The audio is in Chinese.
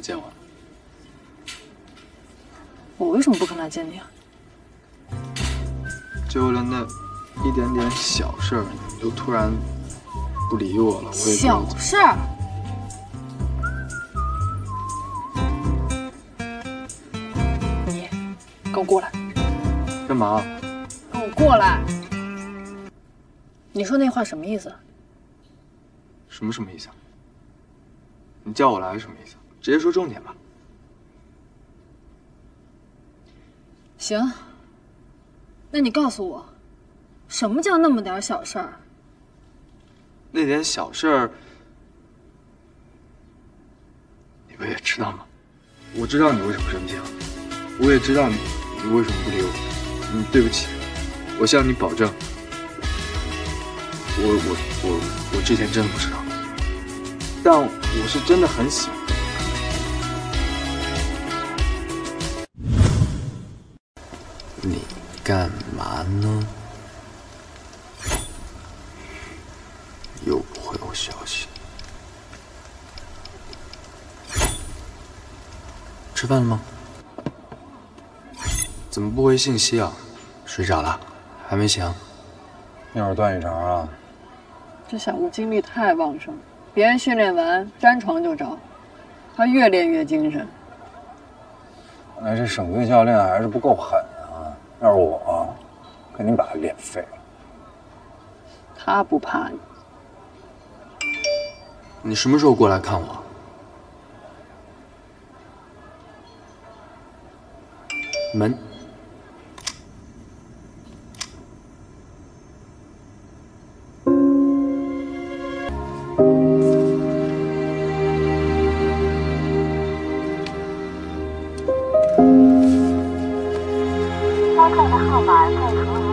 见我了？我为什么不肯来见你啊？就为了那一点点小事儿，你就突然不理我了，我也小事儿。你跟我过来！干嘛？跟我过来！你说那话什么意思？什么什么意思啊？你叫我来什么意思？直接说重点吧。行，那你告诉我，什么叫那么点小事儿？那点小事儿，你不也知道吗？我知道你为什么生气了，我也知道你你为什么不理我。嗯，对不起，我向你保证，我我我我之前真的不知道，但我是真的很喜欢。你干嘛呢？又不回我消息？吃饭了吗？怎么不回信息啊？睡着了？还没醒？又是段玉成啊？这小子精力太旺盛，别人训练完粘床就着，他越练越精神。哎，这省队教练还是不够狠啊！要是我，肯定把他练废了。他不怕你。你什么时候过来看我？门。您的号码暂